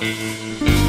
you.